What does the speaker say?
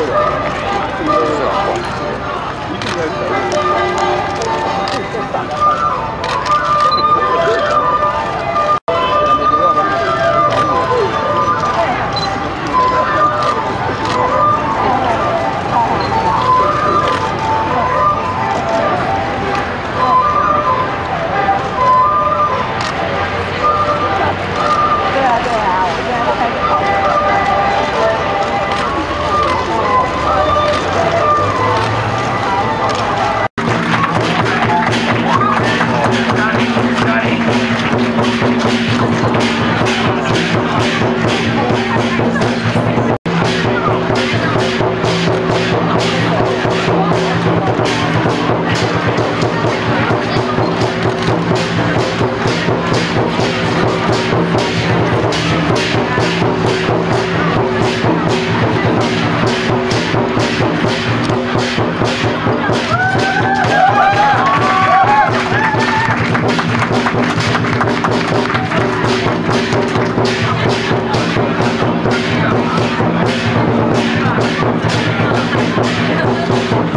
对吧？这个是好，一定要。Uhul!